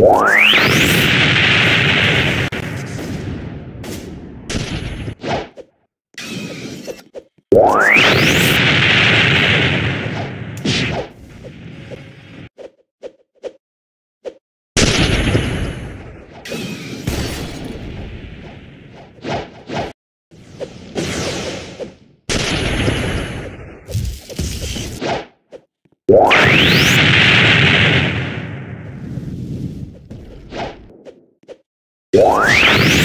Wow. War.